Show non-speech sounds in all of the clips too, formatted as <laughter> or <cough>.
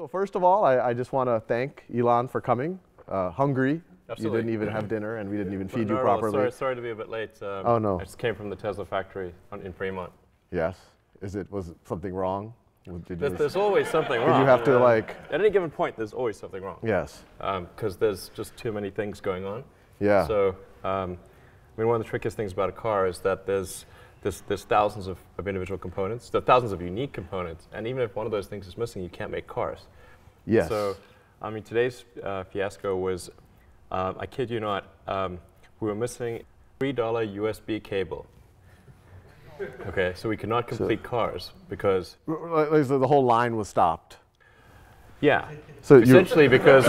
So first of all, I, I just want to thank Elon for coming. Uh, hungry. Absolutely. You didn't even have dinner, and we didn't even feed no, you no, properly. sorry, sorry to be a bit late. Um, Oh, no. I just came from the Tesla factory on, in Fremont. Yes. Is it was something wrong? Did you, There's, there's always something wrong. Did you have to, Um, like- At any given point, there's always something wrong. yes. Because there's just too many things going on. Yeah. So, um, I mean, one of the trickiest things about a car is that there's there's, there's thousands of, of individual components. There thousands of unique components, and even if one of those things is missing, you can't make cars. yes. So, I mean, today's uh, fiasco was, um, I kid you not, um, we were missing $3 USB cable. Okay, so we could not complete cars because, so the whole line was stopped. yeah, So essentially because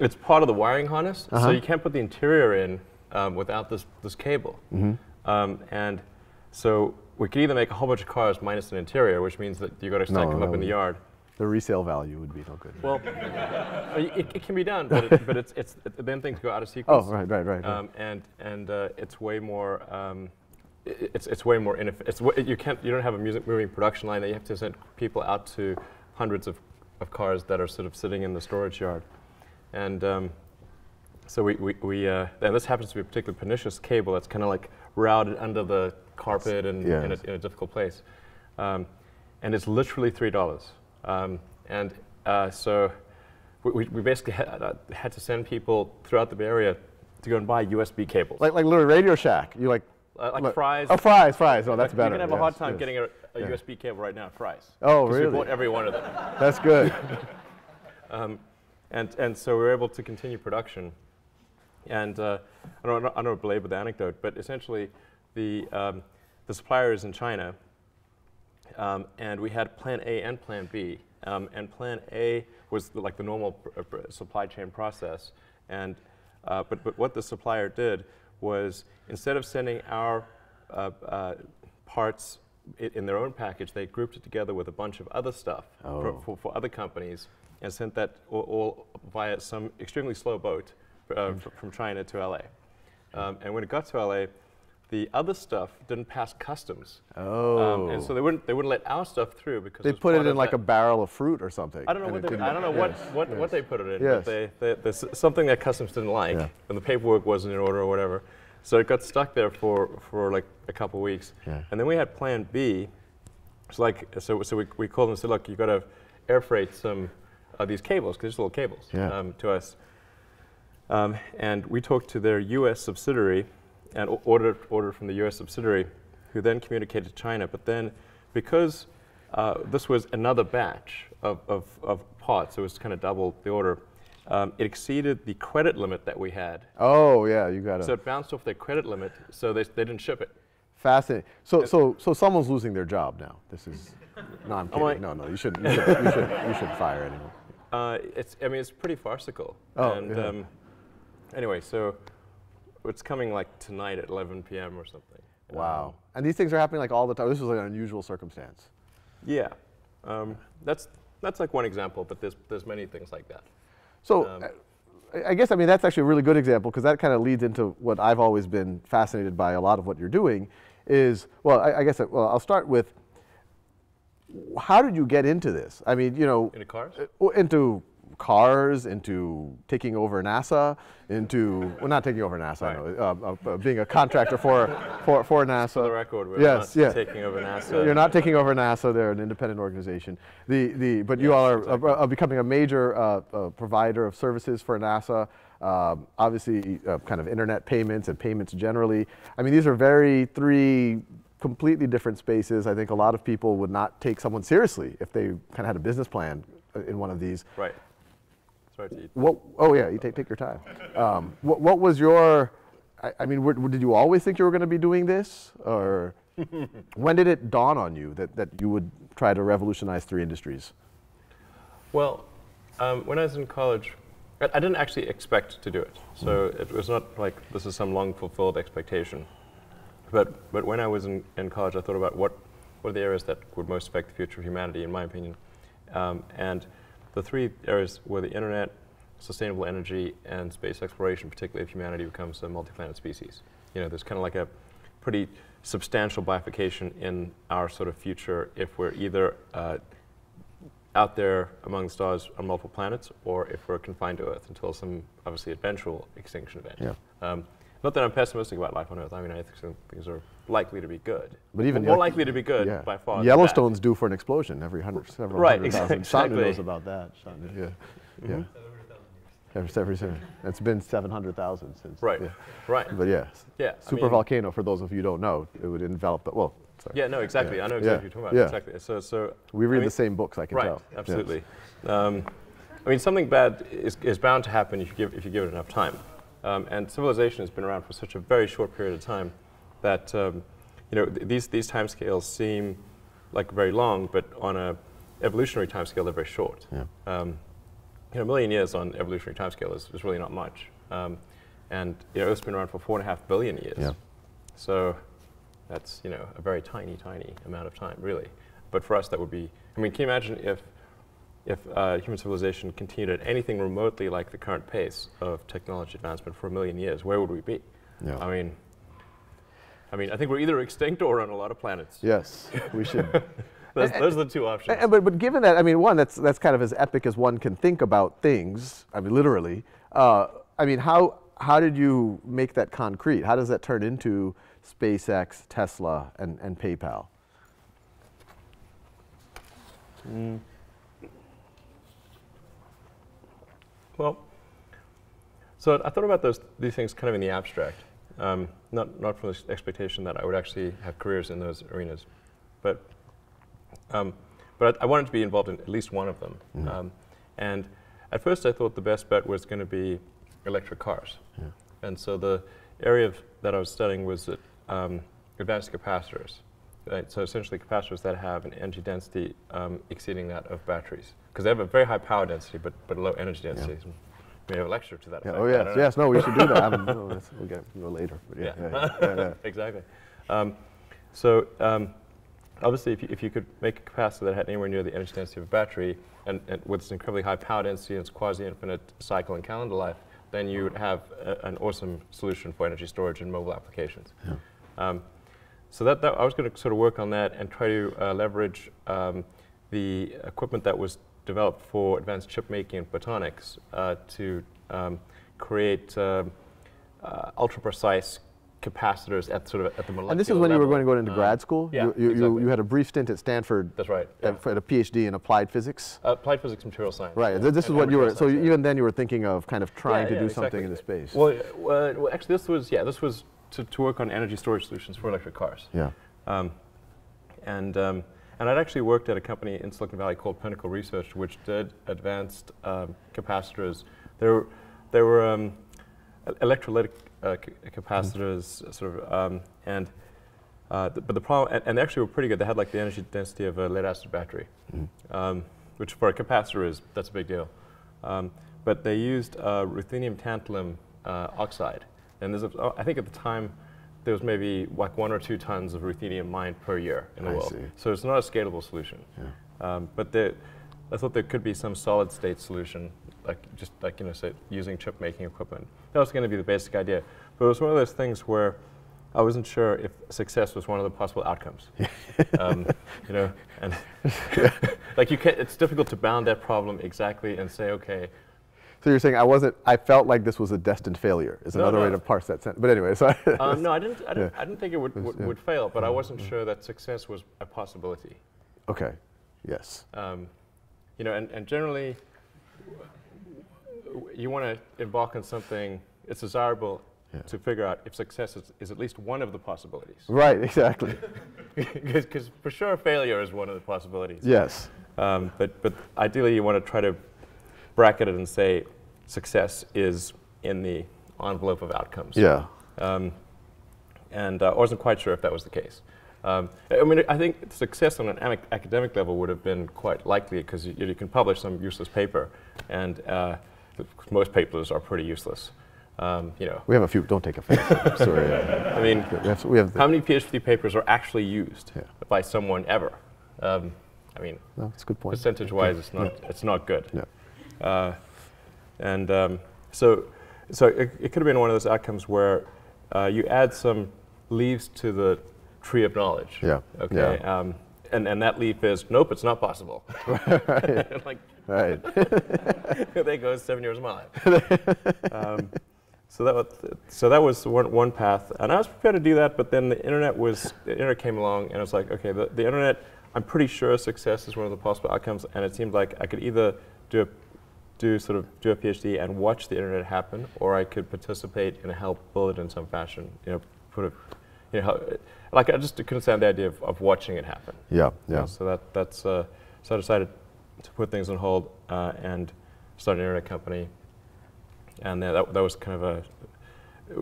it's part of the wiring harness, Uh-huh. so you can't put the interior in um, without this, this cable. Mm-hmm. Um, and so we could either make a whole bunch of cars minus an interior, which means that you've got to stack No, them up in the yard. the resale value would be no good. Well, <laughs> it, it can be done, but, it, but it's, it's, then things go out of oh, sequence. right, right, right. right. Um, and and uh, it's way more. Um, it's it's way more. Ineff- it's wa- you can't you don't have a music moving production line that you have to send people out to hundreds of, of cars that are sort of sitting in the storage yard, and um, so we we, we uh, and this happens to be a particularly pernicious cable that's kind of like routed under the carpet and in, a, in a difficult place, um, and it's literally three dollars, um, and uh, so. We, we- we basically had, uh, had to send people throughout the Bay Area to go and buy USB cables. like, like literally Radio Shack. You like. Uh, like look- Fry's. Oh, Fry's, Fry's. Oh, that's better. You're gonna have a hard time yes. getting a, a Yeah. USB cable right now Fry's. Oh, really? We bought every one of them. <laughs> That's good. <laughs> And, and so we were able to continue production. And uh, I, don't, I don't want to belabor the anecdote, but essentially the, um, the supplier is in China. Um, and we had plan A and plan B. Um, and plan A was the, like the normal pr- uh, pr- supply chain process. And, uh, but, but what the supplier did was instead of sending our uh, uh, parts in their own package, they grouped it together with a bunch of other stuff for, Oh. for, for other companies and sent that all, all via some extremely slow boat uh, fr- from China to LA. Um, and when it got to LA, the other stuff didn't pass customs. Oh. Um, and so they wouldn't, they wouldn't let our stuff through because they was put it in like a barrel of fruit or something. I don't know what they, I don't know yes, what, yes. what they put it in, Yes. but they, they, there's something that customs didn't like, Yeah. and the paperwork wasn't in order or whatever. So it got stuck there for, for like a couple weeks. Yeah. And then we had Plan B. It's like so, so we, we called them and said, look, you've got to air freight some of these cables because they're little cables Yeah. um, to us. Um, and we talked to their U.S. subsidiary and ordered ordered from the U.S. subsidiary, who then communicated to China. But then, because uh, this was another batch of, of, of parts, it was kind of double the order. Um, it exceeded the credit limit that we had, Oh, yeah, you got it. so it bounced off their credit limit. So they, they didn't ship it. Fascinating. So, so, so someone's losing their job now. This is. No, I'm <laughs> kidding. like- no, no, you should, you should, you should, you should fire anyone. Uh, it's, I mean, it's pretty farcical. Oh, and yeah. um, anyway, so it's coming like tonight at 11 p.m. or something. Wow. Um, and these things are happening like all the time. This was like an unusual circumstance. yeah, um, that's that's like one example, but there's there's many things like that. So, Um, I- I guess I mean that's actually a really good example because that kind of leads into what I've always been fascinated by. A lot of what you're doing is well, I, I guess I, well I'll start with how did you get into this? I mean, you know, Into cars? uh, into cars, into taking over NASA, into well, not taking over NASA, Right. no, uh, uh, uh, being a contractor for for for NASA. For the record, we're yes, yeah. taking over NASA. You're not taking over NASA. They're an independent organization. The, the, but you all are exactly. uh, uh, becoming a major uh, uh, provider of services for NASA. Um, obviously, uh, kind of internet payments and payments generally. I mean, these are very three completely different spaces. I think a lot of people would not take someone seriously if they kind of had a business plan uh, in one of these. Right. Sorry to eat. What? Oh yeah, you take take your time. Um, what, what was your? I, I mean, were, did you always think you were going to be doing this, or <laughs> when did it dawn on you that, that you would try to revolutionize three industries? Well, um, when I was in college, I, I didn't actually expect to do it. So it was not like this is some long fulfilled expectation. But, but when I was in, in college, I thought about what, what are the areas that would most affect the future of humanity, in my opinion. Um, and the three areas were the internet, sustainable energy, and space exploration, particularly if humanity becomes a multi-planet species. You know, there's kind of like a pretty substantial bifurcation in our sort of future if we're either uh, out there among the stars on multiple planets, or if we're confined to Earth until some obviously eventual extinction event. Yeah. Um, not that I'm pessimistic about life on Earth. I mean, I think some things are likely to be good. But even more Ye- likely to be good yeah. by far. Yellowstone's due for an explosion every hundred, several Right, hundred thousand. exactly. Shantanu knows about that. Shantanu, yeah, yeah. Every, every, every, it's been 700,000 since. Right. Yeah. Right. But yeah, Yeah. I super mean- volcano, for those of you who don't know, it would envelop the, well, sorry. Yeah. No. Exactly. Yeah. I know Yeah. exactly what you're talking Yeah. about. Exactly. So. So. We read I mean- the same books, I can Right. tell. Yeah. Absolutely. Um, I mean, something bad is, is bound to happen if you give if you give it enough time. Um, and civilization has been around for such a very short period of time that um, you know th- these these timescales seem like very long, but on a evolutionary timescale they're very short. Yeah. Um, you know, a million years on evolutionary timescale is, is really not much. Um, and you know, Earth's been around for four and a half billion years. Yeah. So that's you know a very tiny, tiny amount of time, really. But for us, that would be. I mean, can you imagine if if uh, human civilization continued at anything remotely like the current pace of technology advancement for a million years? Where would we be? Yeah. I mean, I mean, I think we're either extinct or on a lot of planets. Yes, we should. <laughs> Those, those are the two options. And- but, but given that, I mean, one, that's, that's kind of as epic as one can think about things, I mean, literally. Uh, I mean, how, how did you make that concrete? How does that turn into SpaceX, Tesla, and, and PayPal? Well, so I thought about those these things kind of in the abstract, um, not not from the expectation that I would actually have careers in those arenas, but um, but I, I wanted to be involved in at least one of them. Um, and at first, I thought the best bet was going to be electric cars, and so the area of, that I was studying was that, um, advanced capacitors. Right? So essentially, capacitors that have an energy density um, exceeding that of batteries, because they have a very high power density but but a low energy density. So we have a lecture to that Yeah, oh, yes, yes, no, we should do that. I mean, <laughs> no, we'll get we'll go later. But yeah, Yeah. yeah, <laughs> yeah, yeah. exactly. Um, so um, obviously, if you, if you could make a capacitor that had anywhere near the energy density of a battery, and, and with its incredibly high power density and its quasi-infinite cycle and calendar life, then you would have a, an awesome solution for energy storage in mobile applications. Um, so that, that I was going to sort of work on that and try to uh, leverage um, the equipment that was developed for advanced chip making and photonics uh, to um, create um, uh, ultra precise capacitors at sort of at the molecular And this is when you were going to go into Um, grad school? yeah, You, you, you, exactly. you had a brief stint at Stanford That's right. Yeah. at, at a PhD in applied physics? Uh, applied physics, material science. Right. yeah, This is and- what you were, material so even then you were thinking of kind of trying to do exactly. something in the space. Well, uh, well, actually, this was yeah, this was to, to work on energy storage solutions for electric cars. yeah. Um, and, um, and I'd actually worked at a company in Silicon Valley called Pinnacle Research, which did advanced um, capacitors. There, were, they were um, electrolytic uh, ca- capacitors, sort of, um, and uh, th- but the problem, and, and they actually were pretty good. They had like the energy density of a lead acid battery, um, which for a capacitor is that's a big deal. Um, but they used uh, ruthenium tantalum uh, oxide, and there's a, oh, I think at the time there was maybe like one or two tons of ruthenium mined per year in the I world. see. So it's not a scalable solution. Um, but there, I thought there could be some solid state solution, like just like you know, say using chip making equipment. That was going to be the basic idea. But it was one of those things where I wasn't sure if success was one of the possible outcomes. <laughs> um, you know, and <laughs> like you can it's difficult to bound that problem exactly and say, okay, So you're saying I wasn't, I felt like this was a destined failure, is No, another way to parse that sentence. But anyway, so. um, <laughs> no, I didn't. I didn't, Yeah. I didn't think it would, would, yeah. would fail, but I wasn't sure that success was a possibility. okay, yes. Um, you know, and, and generally, you want to embark on something. It's desirable Yeah. to figure out if success is, is at least one of the possibilities. Right, exactly. <laughs> Because for sure, failure is one of the possibilities. yes. Um, but, but ideally, you want to try to bracket it and say success is in the envelope of outcomes. Yeah. Um, and uh, I wasn't quite sure if that was the case. Um, I mean, I think success on an ac- academic level would have been quite likely because you, you can publish some useless paper, and uh, most papers are pretty useless. Um, you know, We have a few, don't take offense. Sorry. <laughs> I mean, We have, we have how many PhD papers are actually used Yeah. by someone ever? Um, I mean, no, that's a good point. percentage-wise, it's not it's not good. Yeah. Uh, and um, so, so it, it could have been one of those outcomes where uh, you add some leaves to the tree of knowledge. Yeah, Okay. yeah. Um, and, and that leaf is, nope, it's not possible. <laughs> <laughs> like, Right. <laughs> there goes seven years of my life. um, so that was, so that was one, one path, and I was prepared to do that. But then the internet was the internet came along, and I was like, okay, the, the internet. I'm pretty sure success is one of the possible outcomes, and it seemed like I could either do a, do sort of do a PhD and watch the internet happen, or I could participate and help build it in some fashion. You know, put a, you know, like I just couldn't stand the idea of, of watching it happen. Yeah, You know, yeah. so that that's uh, so I decided to put things on hold uh, and start an internet company, and that that was kind of a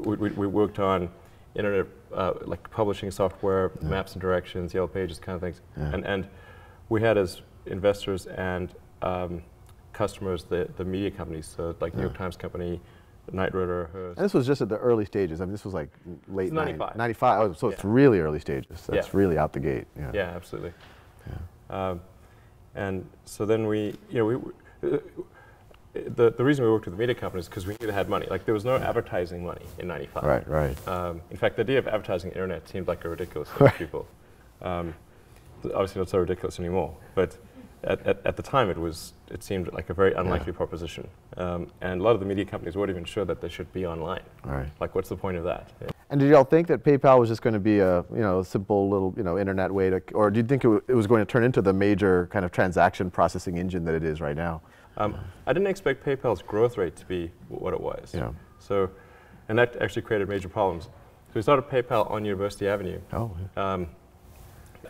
we, we, we worked on internet uh, like publishing software, maps and directions, yellow pages, kind of things, Yeah. and and we had as investors and um, customers the the media companies, so like New York Times Company, Knight Ridder, Hearst. And this was just at the early stages. I mean, this was like late It's 90 95. 95. Oh, so it's really early stages. That's Yeah. really out the gate. Yeah. Yeah, absolutely. Um, and so then we, you know, we, uh, the, the reason we worked with the media companies is because we knew they had money. Like there was no advertising money in '95. Right, right. Um, in fact, the idea of advertising the internet seemed like a ridiculous thing to people. Um, obviously not so ridiculous anymore, but at, at, at the time it was, it seemed like a very unlikely proposition. Um, and a lot of the media companies weren't even sure that they should be online. Right. Like, what's the point of that? Yeah. And did y'all think that PayPal was just going to be a you know simple little you know internet way to, or do you think it, w- it was going to turn into the major kind of transaction processing engine that it is right now? Um, I didn't expect PayPal's growth rate to be what it was. Yeah. So, and that actually created major problems. So we started PayPal on University Avenue. Oh, Um,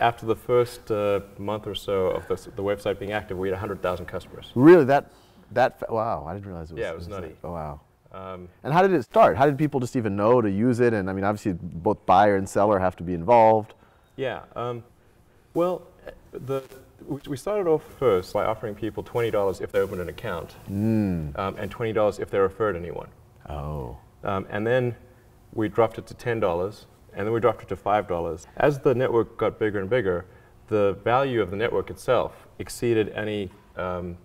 after the first uh, month or so of the, the website being active, we had 100,000 customers. really? That that wow! I didn't realize it was. Yeah, it was that- nutty. Oh wow! Um, And how did it start? How did people just even know to use it? And I mean, obviously, both buyer and seller have to be involved. yeah. Um, well, the, we- we started off first by offering people $20 if they opened an account, um, and $20 if they referred anyone. Oh. Um, and then we dropped it to $10, and then we dropped it to $5. As the network got bigger and bigger, the value of the network itself exceeded any um,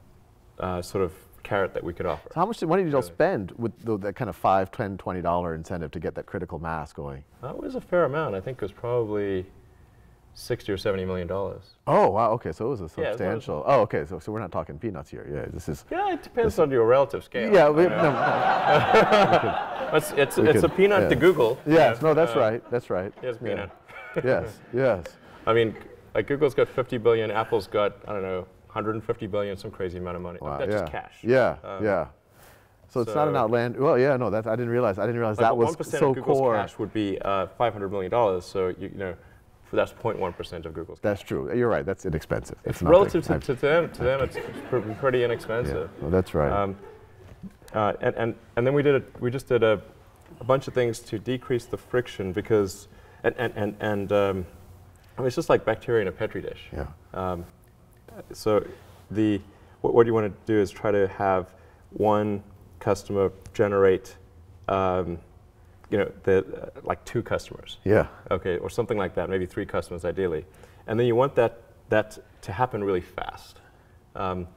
uh, sort of carrot that we could offer. So how much did, money did y'all spend with the, that kind of five, ten, twenty dollar incentive to get that critical mass going? That was a fair amount. I think it was probably 60 or 70 million dollars. Oh wow! Okay, so it was a Yeah, was- substantial. oh, okay. So, so we're not talking peanuts here. Yeah, this is. Yeah, it depends on your relative scale. Yeah, we, know. no, <laughs> it's it's, it's a peanut yeah. to Google. yes, know. no, that's Uh, right. That's right. Yeah. peanut. <laughs> yes, yes. I mean, like Google's got 50 billion, Apple's got I don't know 150 billion, some crazy amount of money. Wow, That's yeah. just cash. Yeah, Um, yeah. So it's not an so- outland. Well, yeah, no, that I didn't realize. I didn't realize Like that was 1% so of Google's core. cash would be uh, 500 million dollars. So you, you know, that's 0.1 percent of Google's. That's true. You're right. That's inexpensive. It's. Relative to, to them, to them, it's pr- pretty yeah, inexpensive. well, that's right. Um, uh, and, and, and then we did a, we just did a, a bunch of things to decrease the friction because and and and, and um, I mean, it's just like bacteria in a petri dish. yeah. Um, so the what, what you want to do is try to have one customer generate um, you know the uh, like two customers Yeah. okay, or something like that, maybe three customers ideally. And then you want that, that to happen really fast. Um,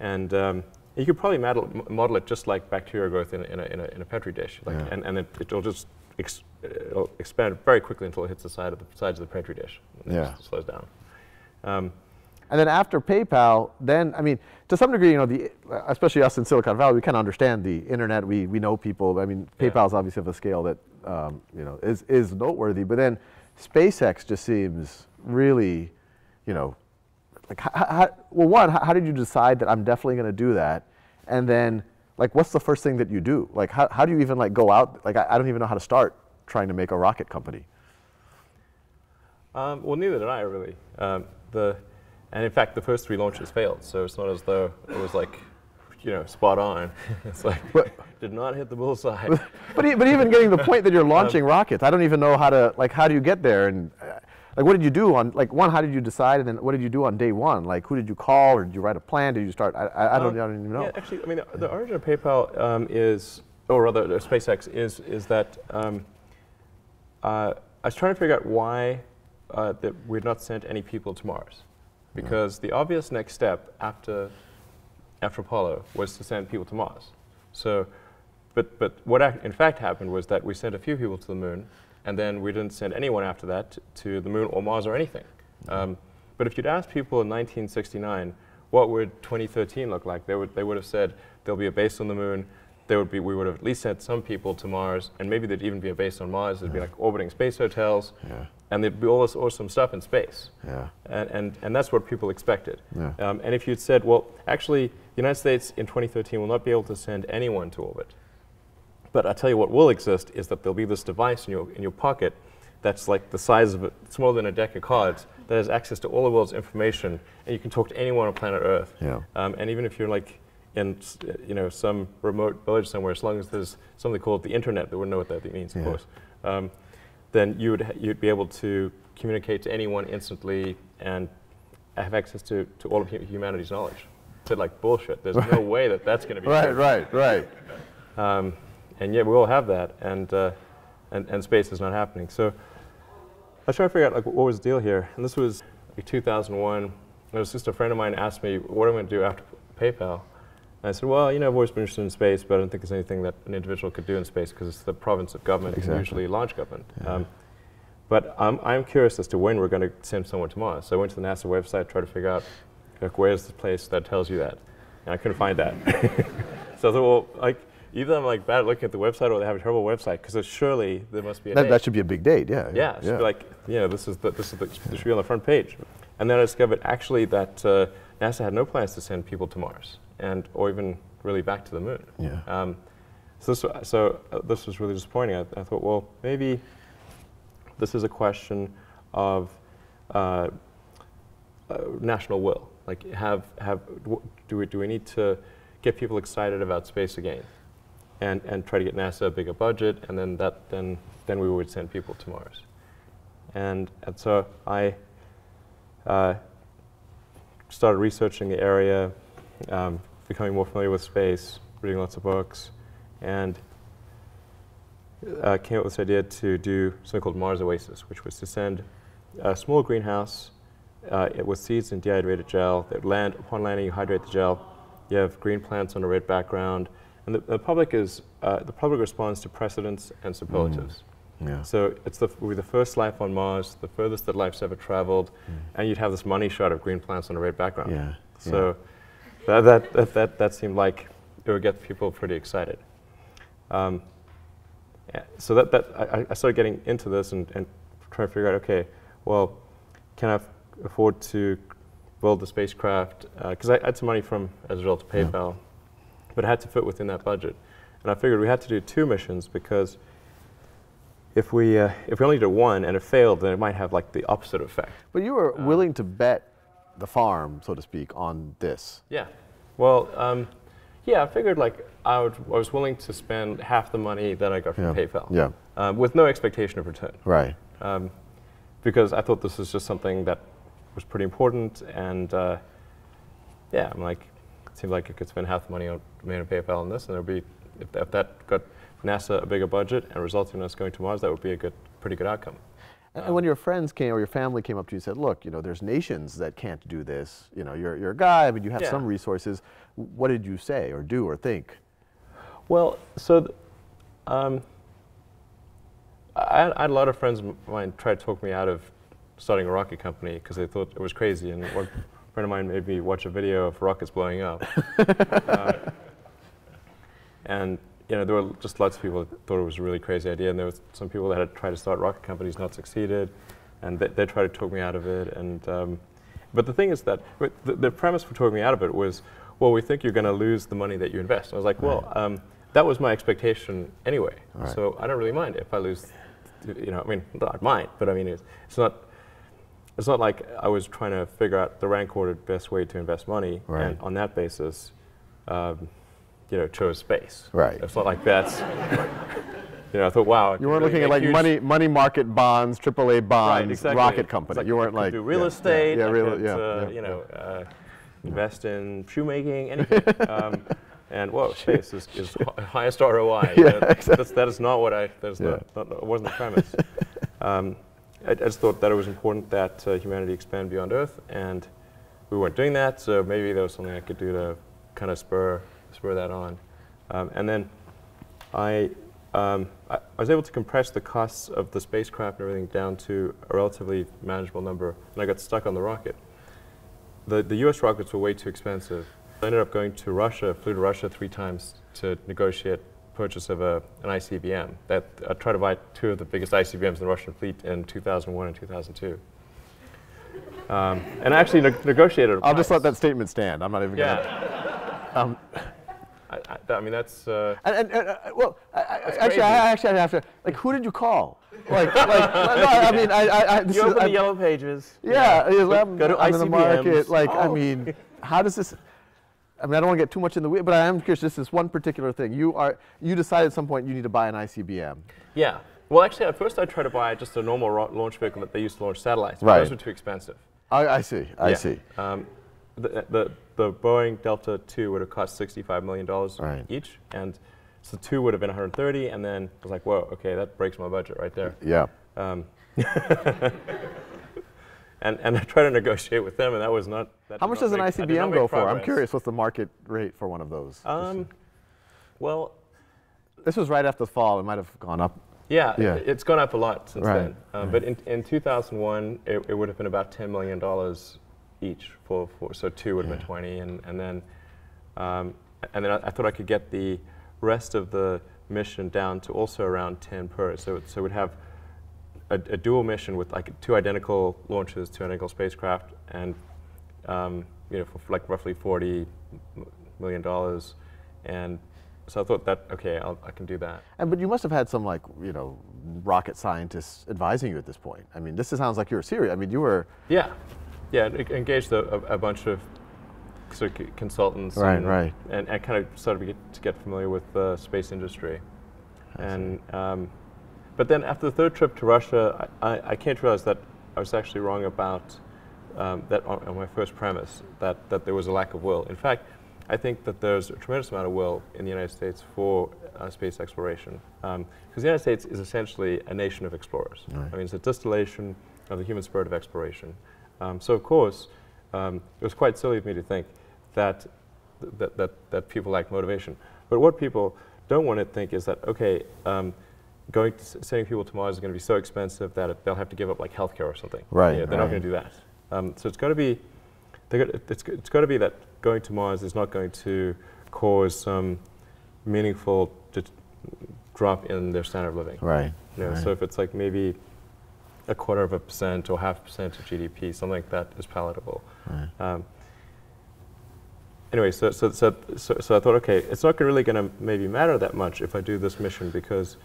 and um, you could probably model, model it just like bacterial growth in a, in a, in a, in a petri dish. Like, Yeah. And, and it, it'll just ex- it'll expand very quickly until it hits the side of the sides of the petri dish. And it Yeah. just slows down. Um, And then after PayPal, then I mean, to some degree, you know, the especially us in Silicon Valley, we kind of understand the internet. We we know people. I mean, Yeah. PayPal's obviously of a scale that um, you know is is noteworthy. But then SpaceX just seems really, you know, like how, how, well, one, how, how did you decide that I'm definitely going to do that? And then, like, what's the first thing that you do? Like, how, how do you even like go out? Like, I, I don't even know how to start trying to make a rocket company. Um, well, neither did I really. Um, the, and in fact, the first three launches failed, so it's not as though it was like, you know, spot on. <laughs> it's like But- did not hit the bullseye. <laughs> But, e- but even getting the point that you're <laughs> launching rockets, I don't even know how to like. How do you get there? And uh, like, what did you do on like one? How did you decide? And then what did you do on day one? Like, who did you call, or did you write a plan? Did you start? I, I, I don't, I Um, don't even know. Yeah, actually, I mean, the, the origin of PayPal um, is, or rather, SpaceX is, is that um, uh, I was trying to figure out why uh, that we had not sent any people to Mars, because the obvious next step after after Apollo was to send people to Mars. So, but but what in fact happened was that we sent a few people to the moon, and then we didn't send anyone after that to the moon or Mars or anything. Um, But if you'd asked people in 1969, what would 2013 look like? They would, they would have said there'll be a base on the moon. There would be, we would have at least sent some people to Mars, and maybe there'd even be a base on Mars. There'd be like orbiting space hotels, Yeah. and there'd be all this awesome stuff in space. Yeah. And, and, and that's what people expected. Yeah. Um, and if you'd said, well, actually, the United States in 2013 will not be able to send anyone to orbit. But I tell you what will exist is that there'll be this device in your, in your pocket that's like the size of, a, smaller than a deck of cards, that has access to all the world's information, and you can talk to anyone on planet Earth. Yeah. Um, and even if you're like in, you know, some remote village somewhere, as long as there's something called the internet, they wouldn't know what that means, of Yeah. course. Um, then you would ha- you'd be able to communicate to anyone instantly and have access to, to all of hu- humanity's knowledge. Said like bullshit. There's no way that that's going to be <laughs> Right, true. right, right. Um, and yet we all have that, and, uh, and, and space is not happening. So I was trying to figure out like what was the deal here, and this was like 2001. It was just a friend of mine asked me what I'm going to do after PayPal. And I said, well, you know, I've always been interested in space, but I don't think there's anything that an individual could do in space because it's the province of government, Exactly. usually large government. Yeah. Um, but I'm, I'm curious as to when we're going to send someone to Mars. So I went to the NASA website, tried to figure out, like, where's the place that tells you that? And I couldn't find that. <laughs> so I thought, well, like, either I'm like bad at looking at the website or they have a terrible website because surely there must be a That, date. that should be a big date, yeah. Yeah, it should be like, you know, this is the, this is the, this should be on the front page. And then I discovered actually that uh, NASA had no plans to send people to Mars and or even really back to the moon. Yeah. Um, so this, so uh, this was really disappointing. I, I thought, well, maybe this is a question of uh, uh, national will. Like, have have do we do we need to get people excited about space again, and and try to get NASA a bigger budget, and then that then then we would send people to Mars, and and so I uh, started researching the area, um, becoming more familiar with space, reading lots of books, and uh, came up with this idea to do something called Mars Oasis, which was to send a small greenhouse uh, it- with seeds and dehydrated gel. That land upon landing, you hydrate the gel. You have green plants on a red background, and the, the public is uh, the public responds to precedents and superlatives. Yeah. So it's the, we're the first life on Mars, the furthest that life's ever traveled, and you'd have this money shot of green plants on a red background. Yeah, So that, that, that, that, that seemed like it would get people pretty excited. Um, so that, that I, I started getting into this and, and trying to figure out, okay, well, can I f- afford to build the spacecraft? Because I had some money from as a result of Yeah. PayPal, but it had to fit within that budget. And I figured we had to do two missions because if we, uh, if we only did one and it failed, then it might have like the opposite effect. But you were willing to bet the farm, so to speak, on this. Yeah. Well, um, yeah, I figured like I, would, I was willing to spend half the money that I got from Yeah. PayPal. Yeah. Um, with no expectation of return. Right. Um, because I thought this was just something that was pretty important, and uh, yeah, I'm like, it seemed like I could spend half the money on on PayPal on this, and there'd be if, if that got NASA a bigger budget and resulted in us going to Mars, that would be a good, pretty good outcome. And, and when your friends came or your family came up to you and said, "Look, you know, there's nations that can't do this. You know, you're you're a guy, but you have Yeah. some resources." What did you say or do or think? Well, so um, I, I had a lot of friends of mine try to talk me out of starting a rocket company because they thought it was crazy. And one friend of mine made me watch a video of rockets blowing up. <laughs> Uh, and you know, there were just lots of people that thought it was a really crazy idea, and there were some people that had tried to start rocket companies, not succeeded, and they, they tried to talk me out of it. And um, but the thing is that the, the premise for talking me out of it was, well, we think you're going to lose the money that you invest. And I was like, well, um, that was my expectation anyway, Right. so I don't really mind if I lose. You know, I mean, I might, but I mean, it's, it's not. It's not like I was trying to figure out the rank ordered best way to invest money, Right. and on that basis, um, you know, chose space. Right. It's not like that's. you know, I thought, wow. You weren't could looking at like huge- money money market bonds, AAA bonds, right, exactly. rocket company. like you weren't like do real yeah, estate. Yeah, I real, could, yeah, uh, yeah, you yeah. know, uh, invest in shoemaking, anything. <laughs> um, and whoa, space is, is highest ROI. <laughs> Yeah, know, exactly. that's, that is not what I. That is Yeah. not, not, wasn't the premise. <laughs> um, I, I just thought that it was important that uh, humanity expand beyond Earth, and we weren't doing that. So maybe there was something I could do to kind of spur spur that on. Um, and then I, um, I, I was able to compress the costs of the spacecraft and everything down to a relatively manageable number, and I got stuck on the rocket. the, the US rockets were way too expensive. I ended up going to Russia, flew to Russia three times to negotiate purchase of a, an ICBM. That I tried to buy two of the biggest ICBMs in the Russian fleet in 2001 and 2002. Um, and I actually ne negotiated. I'll just let that statement stand. I'm not even Yeah. gonna. Um, I, I, I mean, that's. Uh, and, and, and, uh, well, I, I, actually, crazy. I actually have to. Like, who did you call? Like, like <laughs> no, I <laughs> mean, I, I, I this You is, open I- the yellow pages. Yeah, I'm, go to I'm in the market. ICBMs. Like, I Oh. mean, how does this? I mean, I don't want to get too much in the weeds, but I am curious. Just this one particular thing. You are you decided at some point you need to buy an ICBM. yeah. Well, actually, at first I tried to buy just a normal ro- launch vehicle that they used to launch satellites. but Right. Those were too expensive. I, I see. I Yeah. see. Um, the, the, the Boeing Delta II would have cost $65 million Right. each, and so two would have been 130, and then I was like, whoa, okay, that breaks my budget right there. Yeah. Um, <laughs> and, and I tried to negotiate with them, and that was not. That How much does an make- ICBM go for? I'm curious. What's the market rate for one of those? Um, well, this was right after the fall. It might have gone up. yeah, Yeah. it- it's gone up a lot since Right, then. Um, But in, in 2001, it, it would have been about $10 million each for, for so two would have been 20, and, and then um, and then I, I thought I could get the rest of the mission down to also around 10 per. So so we'd have a, a dual mission with like two identical launches, two identical spacecraft, and um, you know for like roughly 40 million dollars. and so I thought that okay, I'll, I can do that. And but you must have had some like you know rocket scientists advising you at this point. I mean, this sounds like you were serious. I mean, you were Yeah, yeah, engaged a, a, bunch of sort of consultants, Right, and, right. and I kind of started to get, to get familiar with the space industry, and um, but then after the third trip to Russia, I, I, I came to realize that I was actually wrong about um, that on, on my first premise that that there was a lack of will. In fact, I think that there's a tremendous amount of will in the United States for uh, space exploration, because the United States is essentially a nation of explorers. I mean, it's a distillation of the human spirit of exploration. Um, so of course, um, it was quite silly of me to think that, that, that, that people lack motivation. But what people don't want to think is that, okay, um, going to, s- sending people to Mars is going to be so expensive that it, they'll have to give up like healthcare or something. Right, You know, they're not going to do that. Um, so it's got to be, gonna, it's, g- it's got to be that going to Mars is not going to cause some meaningful d- drop in their standard of living. right. You know, right. So if it's like maybe a quarter of a percent or half a percent of GDP, something like that is palatable. Um, anyway, so, so, so, so, so I thought, okay, it's not really going to maybe matter that much if I do this mission because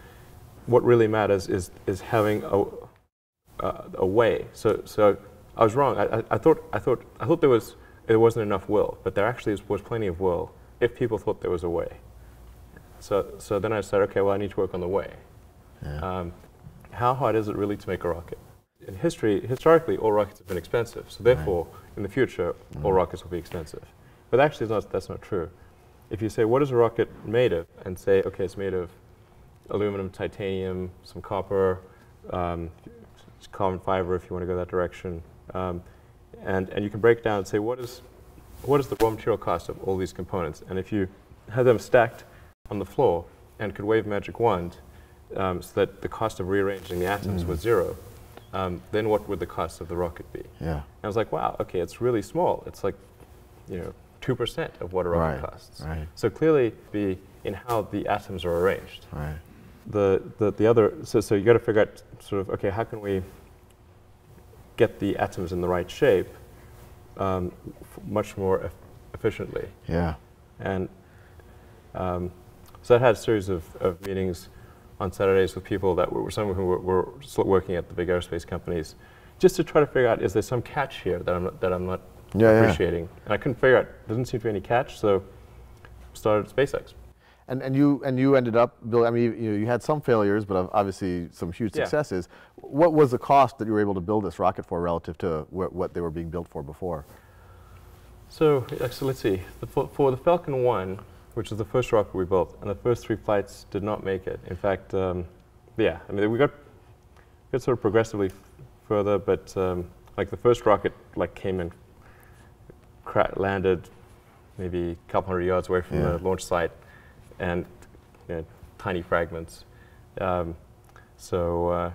what really matters is, is having a, uh, a way. So, so I was wrong. I, I, I, thought, I, thought, I thought there, was, there wasn't enough will, but there actually was plenty of will if people thought there was a way. So, so then I said, okay, well, I need to work on the way. Um, how hard is it really to make a rocket? In history, historically, all rockets have been expensive. So therefore, in the future, all rockets will be expensive. But actually, it's not, that's not true. If you say, what is a rocket made of? And say, okay, it's made of aluminum, titanium, some copper, um, carbon fiber, if you want to go that direction. Um, and, and you can break down and say, what is, what is the raw material cost of all these components? And if you have them stacked on the floor and could wave a magic wand um, so that the cost of rearranging the atoms was zero, um, then what would the cost of the rocket be? Yeah. And I was like, wow, okay, it's really small. It's like, you know, 2% of what a rocket Right, costs. right. So clearly be in how the atoms are arranged. Right. The, the, the other, so, so you got to figure out sort of, okay, how can we get the atoms in the right shape um, f- much more eff- efficiently? Yeah. And um, so I had a series of, of meetings on Saturdays with people that were some who were, were working at the big aerospace companies, just to try to figure out is there some catch here that I'm not, that I'm not Yeah, yeah. appreciating. And I couldn't figure out. There didn't seem to be any catch, so started SpaceX. And, and you and you ended up building. I mean, you, you, had some failures, but obviously some huge Yeah. successes. What was the cost that you were able to build this rocket for relative to wh- what they were being built for before? So, so let's see. The, for, for the Falcon 1, which was the first rocket we built, and the first three flights did not make it. In fact, um, yeah, I mean, we got, got sort of progressively f- further, but um, like the first rocket like came and cra- landed maybe a couple hundred yards away from Yeah. the launch site, and you know, tiny fragments. Um, so uh,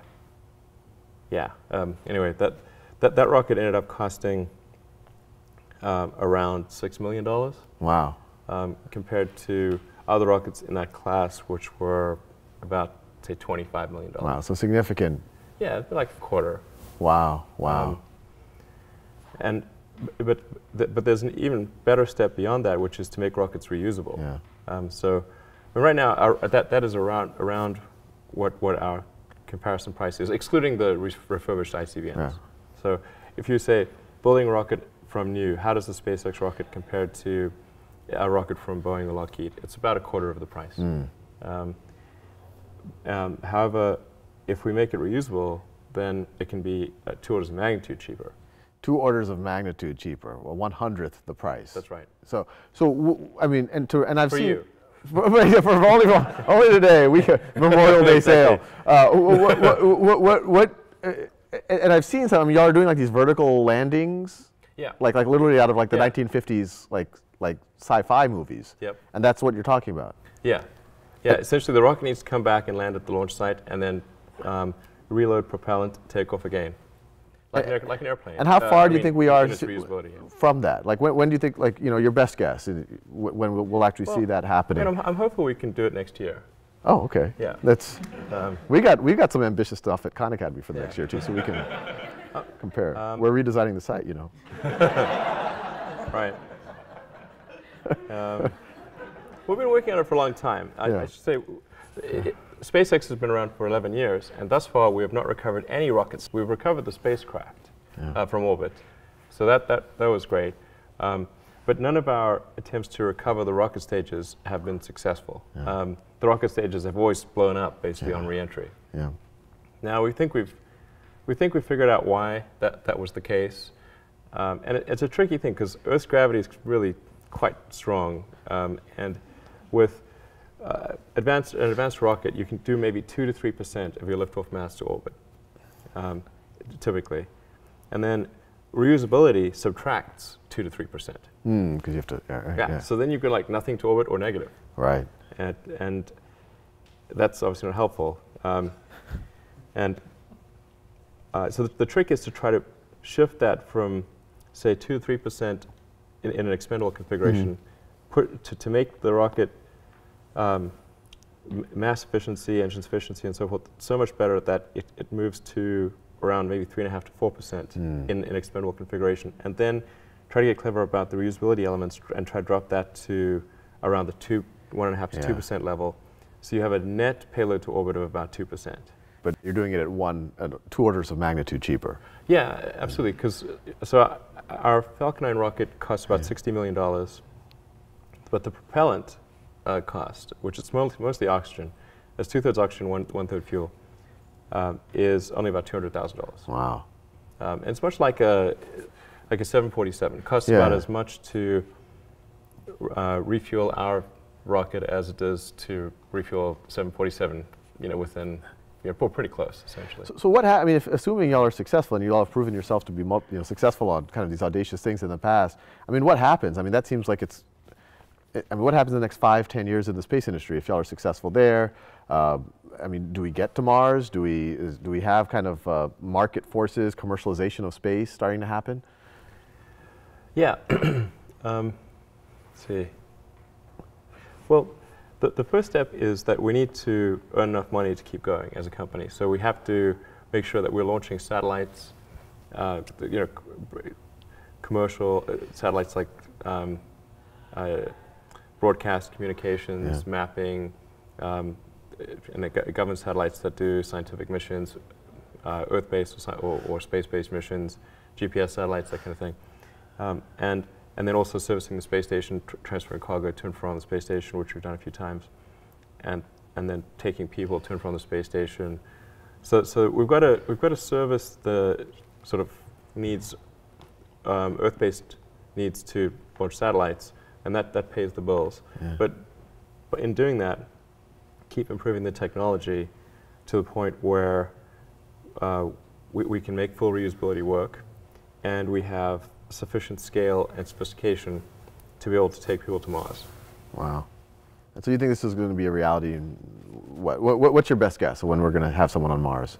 yeah. Um, anyway, that, that that rocket ended up costing um, around $6 million Wow. Um, compared to other rockets in that class, which were about, say, $25 million. Wow. So significant. Yeah, like a quarter. Wow. Wow. Um, and but th- but there's an even better step beyond that, which is to make rockets reusable. yeah. Um, so right now, our, that that is around around what what our comparison price is, excluding the re- refurbished ICBMs. Yeah. So if you say building a rocket from new, how does the SpaceX rocket compare to a rocket from Boeing or Lockheed? It's about a quarter of the price. Mm. Um, um, however, if we make it reusable, then it can be uh, two orders of magnitude cheaper. Two orders of magnitude cheaper. Well, one hundredth the price. That's right. So, so w- I mean, and to and I've For seen you. <laughs> for only only today we <laughs> Memorial Day sale. Uh, what what what what, what uh, and I've seen some. I mean, y'all are doing like these vertical landings, Yeah. like like literally out of like the Yeah. 1950s like like sci-fi movies. Yep. And that's what you're talking about. Yeah. Yeah. Essentially, the rocket needs to come back and land at the launch site, and then um, reload propellant, take off again, like, an, like an airplane. And how Uh, far I do you think we are. From that, like when, when do you think like you know your best guess uh, when we'll, we'll actually see that happening? And I'm, I'm hopeful we can do it next year. oh, okay. Yeah. That's Um, we got we got some ambitious stuff at Khan Academy for the Yeah. next year too, so we can <laughs> compare. um, We're redesigning the site, you know. <laughs> right. Um, we've been working on it for a long time. I, Yeah. I should say, w- i- SpaceX has been around for 11 years, and thus far we have not recovered any rockets. We've recovered the spacecraft Yeah. uh, from orbit, so that that that was great. Um, but none of our attempts to recover the rocket stages have been successful. Yeah. Um, the rocket stages have always blown up basically on reentry. Yeah. Now we think we've we think we figured out why that, that was the case, um, and it, it's a tricky thing because Earth's gravity is really quite strong, um, and with uh, advanced an advanced rocket, you can do maybe two to three percent of your liftoff mass to orbit, um, typically, and then reusability subtracts two to three percent. Because you have to. Uh, Yeah. yeah. So then you go like nothing to orbit or negative Right. and, and that's obviously not helpful. Um, and uh, so the, the trick is to try to shift that from, say, two to three percent in, in an expendable configuration, put to, to make the rocket um, m- mass efficiency, engine efficiency, and so forth so much better that it, it moves to around maybe three and a half to four percent Mm. in, in expendable configuration, and then try to get clever about the reusability elements and try to drop that to around the two, one and a half to Yeah. two percent level. So you have a net payload to orbit of about two percent. But you're doing it at one, at two orders of magnitude cheaper. Yeah, absolutely. Because so uh, our Falcon 9 rocket costs about sixty million dollars, but the propellant uh, cost, which is mostly, mostly oxygen, that's two thirds oxygen, one one third fuel, um, is only about two hundred thousand dollars. Wow. Um, and it's much like a like a 747. It costs about as much to uh, refuel our rocket as it does to refuel 747. You know, within know, we're pretty close essentially. So, so what happened? I mean, if, assuming y'all are successful and you all have proven yourself to be you know, successful on kind of these audacious things in the past, I mean, what happens? I mean, that seems like it's. I I mean, what happens in the next five, ten years in the space industry if y'all are successful there? Uh, I mean, do we get to Mars? Do we is, do we have kind of uh, market forces, commercialization of space starting to happen? Yeah. <clears throat> um, let's see. Well, the, the first step is that we need to earn enough money to keep going as a company. So we have to make sure that we're launching satellites, uh, you know, commercial uh, satellites like um, uh, broadcast communications, Yeah. mapping, um, and government satellites that do scientific missions, uh, Earth-based or, or, or space-based missions, GPS satellites, that kind of thing. Um, and, and then also servicing the space station, tr- transferring cargo to and from the space station, which we've done a few times, and, and then taking people to and from the space station. So, so we've got to we've got to service the sort of needs, um, Earth-based needs to launch satellites, and that, that pays the bills. Yeah. But, but in doing that, keep improving the technology to the point where uh, we, we can make full reusability work, and we have sufficient scale and sophistication to be able to take people to Mars. Wow. And so you think this is going to be a reality? What, what, what's your best guess of when we're going to have someone on Mars?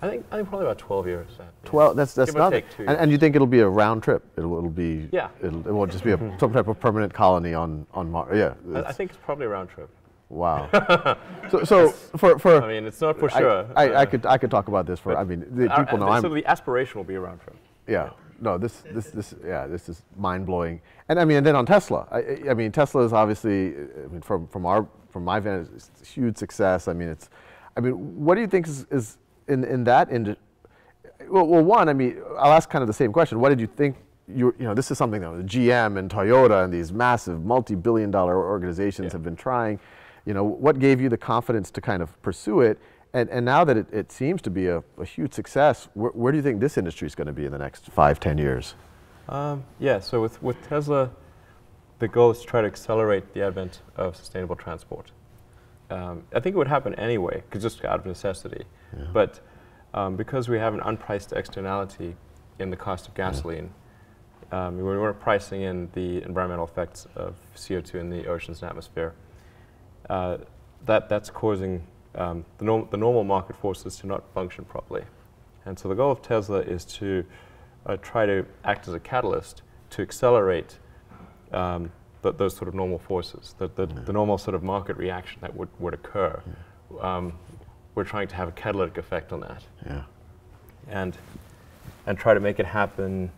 I think I think probably about 12 years. uh, yeah. 12, that's, that's Give or nothing. take two And, and you think it'll be a round trip? It'll, it'll be, Yeah. it'll, it won't just be a, <laughs> some type of permanent colony on, on Mars. Yeah. I, I think it's probably a round trip. Wow. <laughs> so, so for, for, I mean, it's not for sure. I, I uh, could, I could talk about this for, I mean, the people know uh, I'm, So the aspiration will be a round trip. Yeah. No, this, this, this, yeah, this is mind blowing. And I mean, and then on Tesla, I- I, mean, Tesla is obviously, I mean, from, from our, from my vantage, it's a huge success. I mean, it's, I mean, what do you think is, is in, in that industry? Well, well, one, I mean, I'll ask kind of the same question. What did you think? You, you know, this is something that GM and Toyota and these massive multi-billion dollar organizations Yeah. have been trying. You know, what gave you the confidence to kind of pursue it? And, and now that it, it seems to be a, a huge success, where, where do you think this industry is going to be in the next five, ten years? Um, yeah, so with, with Tesla, the goal is to try to accelerate the advent of sustainable transport. Um, I think it would happen anyway, 'cause just out of necessity. But um, because we have an unpriced externality in the cost of gasoline, um, we weren't pricing in the environmental effects of CO2 in the oceans and atmosphere. Uh, that, that's causing um, the, norm- the normal market forces to not function properly. And so the goal of Tesla is to uh, try to act as a catalyst to accelerate um, th- those sort of normal forces, the, the, the normal sort of market reaction that would, would occur. Um, we're trying to have a catalytic effect on that Yeah. and, and try to make it happen,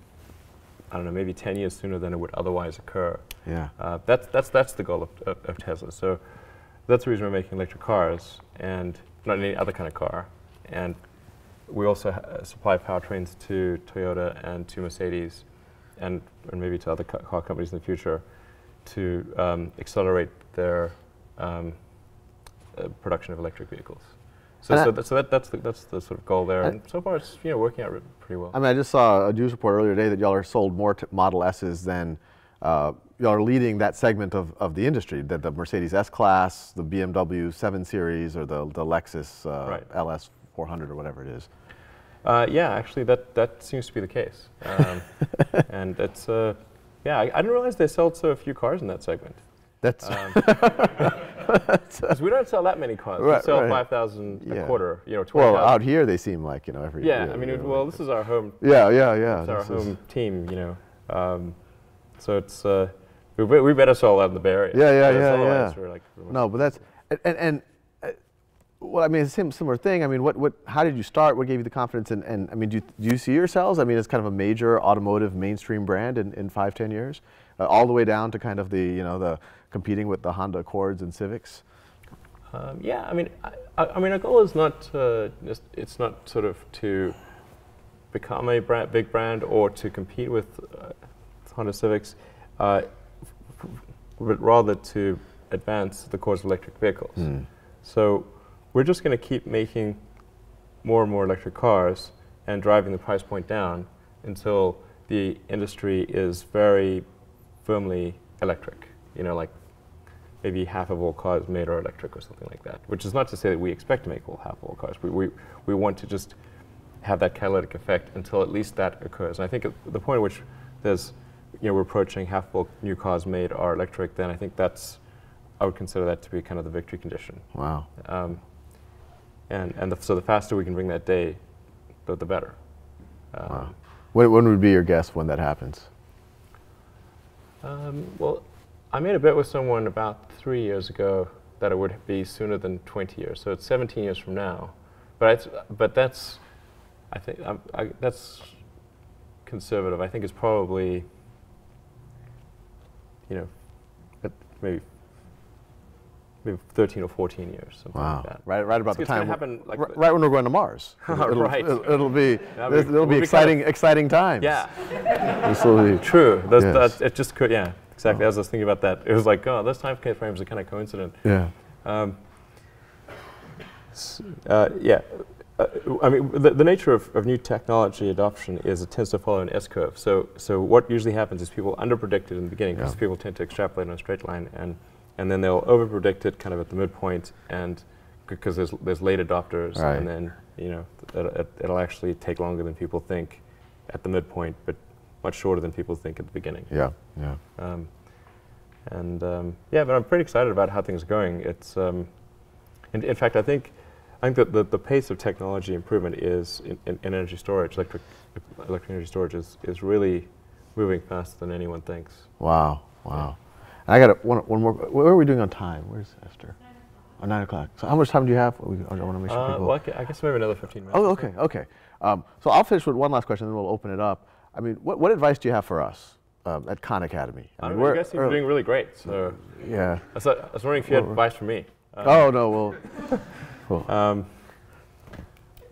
I don't know, maybe 10 years sooner than it would otherwise occur. Yeah. Uh, that's, that's, that's the goal of, of, of Tesla. So that's the reason we're making electric cars and not any other kind of car. And we also ha- supply powertrains to Toyota and to Mercedes and, and maybe to other ca- car companies in the future to um, accelerate their um, uh, production of electric vehicles. So, so, that, so that, that's, the, that's the sort of goal there. And- so far, it's you know, working out pretty well. I mean, I just saw a news report earlier today that y'all are sold more Model S's than uh, are leading that segment of, of the industry. That the Mercedes S Class, the BMW 7 Series, or the the Lexus uh, Right. LS 400 or whatever it is. Uh, yeah, actually, that, that seems to be the case. Um, <laughs> and it's, uh, yeah, I, I didn't realize they sold so few cars in that segment. That's Um, <laughs> <laughs> we don't sell that many cars. Right, we sell right. 5,000 Yeah. a quarter, you know, well 20,000. out here they seem like you know every yeah, year, I mean, you it, know, well, like- this is our home, yeah, yeah, yeah. it's our home team, you know. Um, so it's, uh, we, we better sell out in the Bay Area. Yeah, yeah, because yeah, yeah. We're like, we're No, but that's and and, uh, well, I mean, it's a similar thing. I mean, what what? How did you start? What gave you the confidence? And, and I mean, do you, do you see yourselves? I mean, as kind of a major automotive mainstream brand in, in five, ten years, uh, all the way down to kind of the you know the competing with the Honda Accords and Civics. Um, yeah, I mean, I, I I mean, our goal is not uh, just, it's not sort of to become a brand, big brand or to compete with uh, Honda Civics, uh, but rather to advance the cause of electric vehicles. So we're just going to keep making more and more electric cars and driving the price point down until the industry is very firmly electric. You know, like maybe half of all cars made are electric or something like that. Which is not to say that we expect to make all half of all cars. We, we, we want to just have that catalytic effect until at least that occurs. And I think the point at which there's, you know, we're approaching half of new cars made are electric, then I think that's, I would consider that to be kind of the victory condition. Wow. Um, and and the, so the faster we can bring that day, the, the better. Um, Wow. When, when would be your guess when that happens? Um, well, I made a bet with someone about three years ago that it would be sooner than 20 years. So it's 17 years from now. But I, but that's, I think um, I, that's conservative. I think it's probably, you know, at maybe maybe 13 or 14 years, something Wow. like that. Right, right about It's- the it's gonna time. happen like right, right when we're going to Mars. It'll, <laughs> it'll- Right. It'll, it'll be. <laughs> That'll be- It'll, we'll be be exciting, kind exciting times. Yeah, This will be. <laughs> true. That's, Yes. that's, it just could, yeah, exactly. As I was thinking about that, it was like, oh, those time frames are kind of coincident. Yeah. Um, uh, yeah, uh, I mean, the, the nature of, of new technology adoption is it tends to follow an S curve. So, so what usually happens is people underpredict it in the beginning because Yeah. people tend to extrapolate on a straight line, and and then they'll overpredict it kind of at the midpoint, and because there's there's late adopters, Right. and then you know it, it, it'll actually take longer than people think at the midpoint, but much shorter than people think at the beginning. Yeah. Yeah. Um, and um, yeah, but I'm pretty excited about how things are going. It's, um, in, in fact, I think I think that the, the pace of technology improvement is in, in, in energy storage, electric, electric energy storage is, is really moving faster than anyone thinks. Wow, wow. And I got one, one more. What are we doing on time? Where's Esther? Oh, nine o'clock. So how much time do you have? We, I want to make sure Uh, people. well, I, gu- I guess maybe another 15 minutes. oh, okay, okay. Um, so I'll finish with one last question, and then we'll open it up. I mean, what, what advice do you have for us um, at Khan Academy? I mean, know, you we're guys seem to be doing really great. So Yeah. I was, I was wondering if you had advice for me. Uh, oh no, well, <laughs> Um,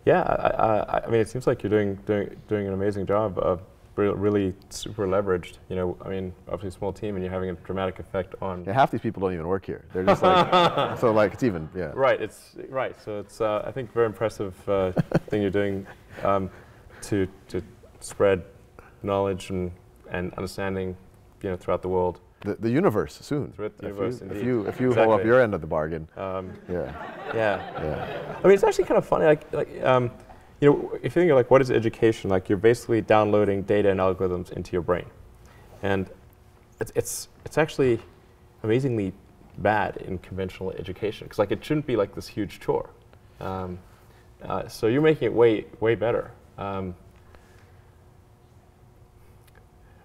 yeah, I, I, I mean, it seems like you're doing doing doing an amazing job of re- really super leveraged. You know, I mean, obviously a small team, and you're having a dramatic effect on. yeah, half these people don't even work here. They're just like, <laughs> so like it's even, yeah. Right. It's right. So it's uh, I think very impressive uh, <laughs> thing you're doing um, to to spread knowledge and and understanding, you know, throughout the world. The, the universe soon. Throughout the if universe, you, if you if you hold up your end of the bargain, Um, yeah, yeah. yeah, I mean, it's actually kind of funny. Like, like um, you know, if you think of like what is education, like you're basically downloading data and algorithms into your brain, and it's it's it's actually amazingly bad in conventional education because like it shouldn't be like this huge chore. Um, uh, so you're making it way way better. Um,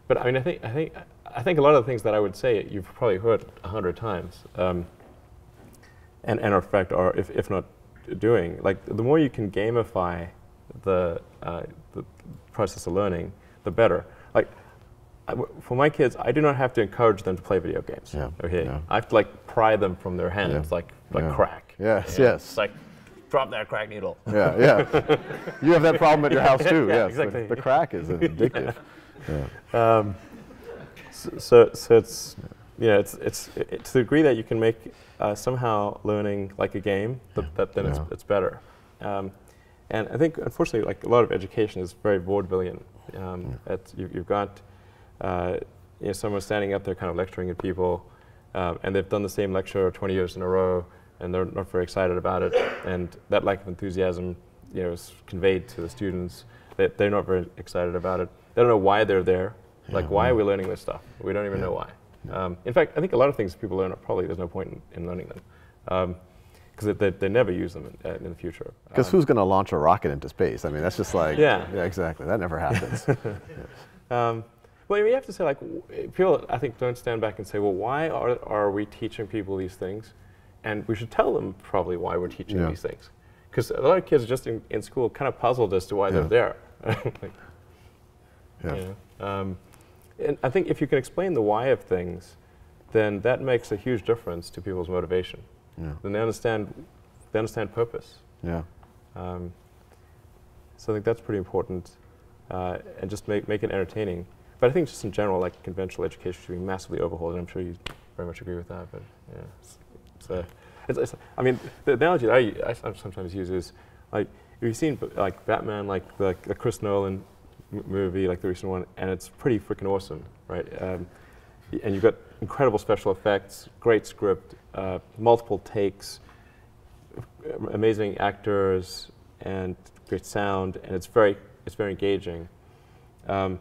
but I mean, I think I think I think a lot of the things that I would say you've probably heard a hundred times. Um, and, and in fact are if, if not doing like the more you can gamify the, uh, the process of learning the better like I w for my kids i do not have to encourage them to play video games Yeah, okay yeah. i have to like pry them from their hands Yeah, like like yeah. crack Yes, Yeah. yes. it's like drop that crack needle yeah, yeah. <laughs> you have that problem at your house too. Yeah, yes, the- exactly. The, crack is <laughs> addictive. yeah. um, so, so, so it's you know it's it's it, to the degree that you can make uh, somehow learning like a game, th- that then it's, Yeah. it's better. Um, and I think unfortunately, like a lot of education is very vaudevillian. Um, it's, you, you've got uh, you know someone standing up there kind of lecturing at people, um, and they've done the same lecture 20 years in a row, and they're not very excited about it. And that lack of enthusiasm, you know, is conveyed to the students. That they're not very excited about it. They don't know why they're there. Like, why yeah. are we learning this stuff? We don't even know why. Um, in fact, I think a lot of things people learn, probably there's no point in, in learning them. Because they, they never use them in, uh, in the future. Because Um, who's going to launch a rocket into space? I mean, that's just <laughs> like, Yeah. yeah, exactly. That never happens. <laughs> Um, well, you have to say, like, people, I think, don't stand back and say, well, why are, are we teaching people these things? And we should tell them probably why we're teaching Yeah. these things. Because a lot of kids are just in, in school kind of puzzled as to why Yeah. they're there. <laughs> Like, yeah. you know, um, and I think if you can explain the why of things, then that makes a huge difference to people's motivation. Yeah. Then they understand, they understand purpose. yeah. Um, so I think that's pretty important, uh, and just make make it entertaining. But I think just in general, like conventional education should be massively overhauled, and I'm sure you very much agree with that. But yeah, it's, it's, uh, it's, it's I mean, the analogy that I, I sometimes use is like if you've seen like Batman, like the, the Chris Nolan movie, like the recent one, and it's pretty freaking awesome, right? Um, and you've got incredible special effects, great script, uh, multiple takes, amazing actors and great sound, and it's very it's very engaging. Um,